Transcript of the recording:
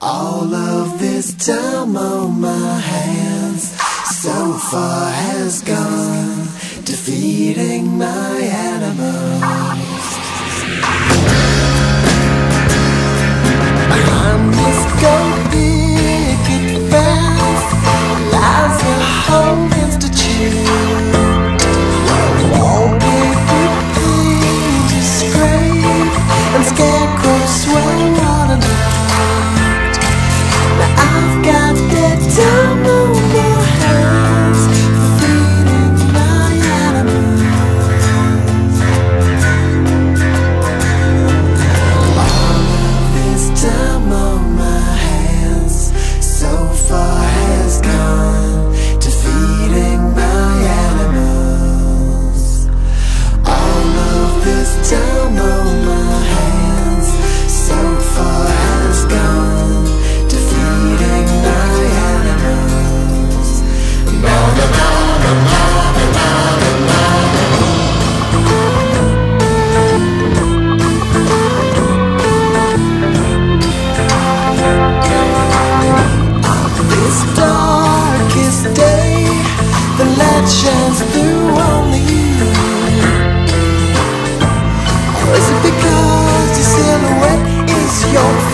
All of this time on my hands So far has gone Defeating my shines through only you. Is it because the silhouette is your